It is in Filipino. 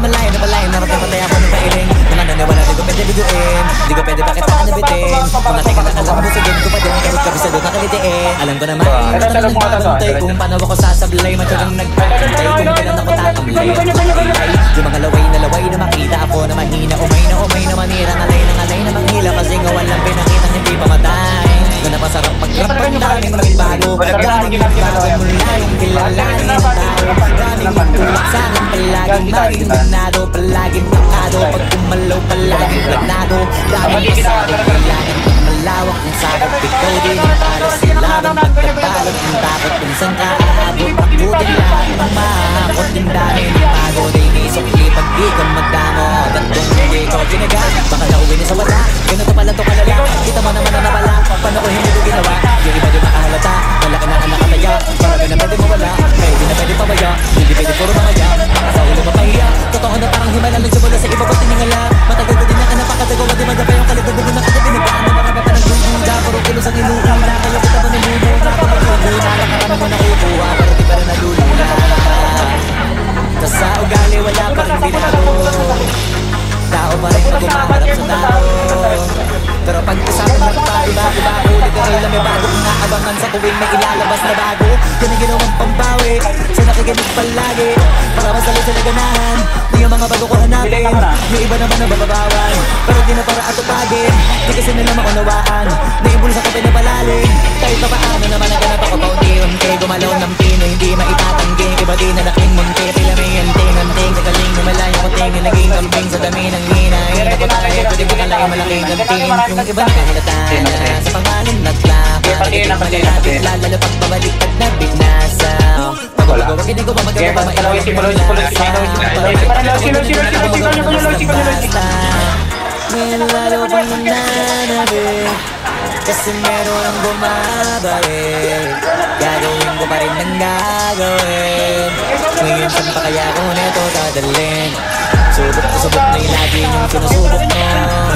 malayo na malayo na malayo na patay patay ako ng pailing Mga naniwala di ko pwede biguin. Di ko pwede bakit ako nabitin? Mga teka na alam mo sigin ko pa din Kahit kabisa doon nakalitiin Alam ko naman ito na nagbabantay Kung paano ako sasablay. Matagang nagpapantay Kung kailan ako tatamlay Yung mga laway na laway na makita ako na mahina. Umay na umay na manira Ngalay na ngalay na manghila. Kasi nga walang pinakita hindi pamatay Na napasarap pag-rap Ang daming magbago Ang daming magbago Mula kilalanin tayo. Ang daming magtulak sa akin palaging maging ganado Palaging pakado, pag kumalaw palaging planado. Daming pasado, kailangan pag malawak ng sabot Ikaw din ang para sila Ang pagkabalot ng takot kung saan ka aabot Takutin lahat ng mahakot Yung dami ng pagod ay nisukli Pag di ka magdamo. At kung hindi ko ginagamit Baka nauwi na sa wala. Ganito pala to kalala Kita mo naman na na Wadi madapa yung kalagdag mo na katabi Nagdaan na marami pa ng gugula Puro kilos ang inuuna. Kaya kita ba namumuna Kung maguguna Nakarami mo nakukuha Pero di pa rin nalulula. Tas sa ugali wala pa rin binago. Tao pa rin umaharap sa tao. Pero pag usapan ng paiba-iba Literal na may bago. Kung naabangan sa tuwing may ilalabas na bago Yan ang ginawang pambawi. Sa nakikinig palagi. Para masali sa naganahan. Di mga bago ko hanapin. Yung iba naman na bababawan. Pero di na para atupagin. Di kasi nila maunawaan. Naibul sa kape na palalim. Kahit pa paano naman naganap ako paunti-unti Gumalaw ng pino hindi maitatanggi. Iba di na laking munti. Tila may anting-anting Sa galing na malayo ko tingin Naging kambing sa dami ng hinay Hindi ko tayo Pwede makalayo malaking ganting Yung iba nakahalata na Sa pangalan naglaka Pati yun ang Malapit lalalo pag pabaliktad na. binasa ginagawa magagawa mailaw ang Nilalo pa ng nanabik Kasi meron ang bumabalik Gagawin ko pa rin ang gagawin Ngayon saan pa kaya ko neto dadalhin Subok ko subok na yung lagi yung sinusubok mo